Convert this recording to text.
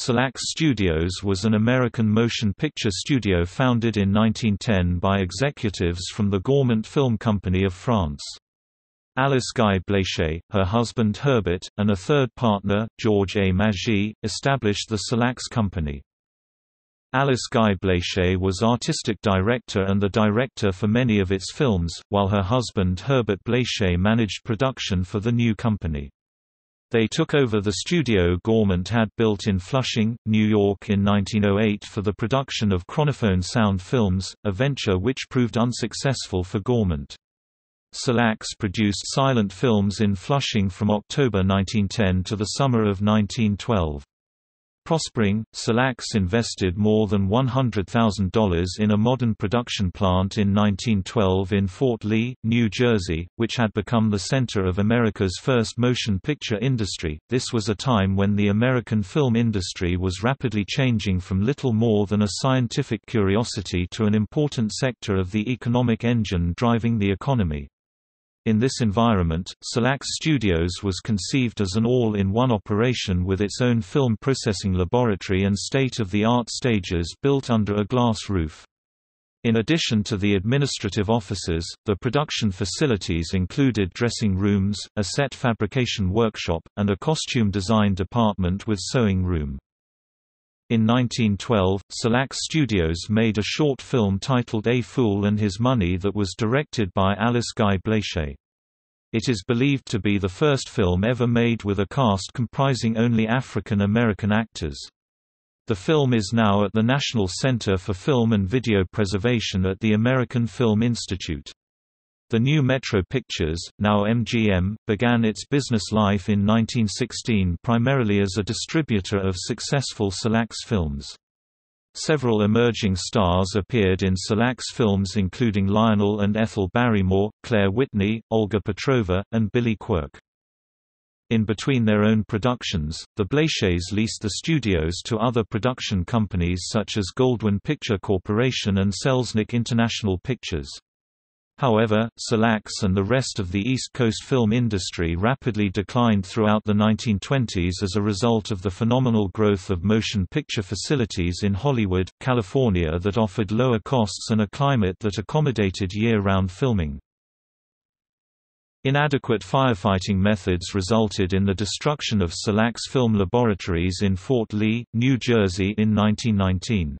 Solax Studios was an American motion picture studio founded in 1910 by executives from the Gaumont Film Company of France. Alice Guy Blaché, her husband Herbert, and a third partner, George A. Magie, established the Solax Company. Alice Guy Blaché was artistic director and the director for many of its films, while her husband Herbert Blaché managed production for the new company. They took over the studio Gaumont had built in Flushing, New York in 1908 for the production of Chronophone sound films, a venture which proved unsuccessful for Gaumont. Solax produced silent films in Flushing from October 1910 to the summer of 1912. Prospering, Solax invested more than $100,000 in a modern production plant in 1912 in Fort Lee, New Jersey, which had become the center of America's first motion picture industry. This was a time when the American film industry was rapidly changing from little more than a scientific curiosity to an important sector of the economic engine driving the economy. In this environment, Solax Studios was conceived as an all-in-one operation with its own film processing laboratory and state-of-the-art stages built under a glass roof. In addition to the administrative offices, the production facilities included dressing rooms, a set fabrication workshop, and a costume design department with sewing room. In 1912, Solax Studios made a short film titled A Fool and His Money that was directed by Alice Guy Blaché. It is believed to be the first film ever made with a cast comprising only African American actors. The film is now at the National Center for Film and Video Preservation at the American Film Institute. The new Metro Pictures, now MGM, began its business life in 1916 primarily as a distributor of successful Solax films. Several emerging stars appeared in Solax films including Lionel and Ethel Barrymore, Claire Whitney, Olga Petrova, and Billy Quirk. In between their own productions, the Blachés leased the studios to other production companies such as Goldwyn Picture Corporation and Selznick International Pictures. However, Solax and the rest of the East Coast film industry rapidly declined throughout the 1920s as a result of the phenomenal growth of motion picture facilities in Hollywood, California that offered lower costs and a climate that accommodated year-round filming. Inadequate firefighting methods resulted in the destruction of Solax film laboratories in Fort Lee, New Jersey in 1919.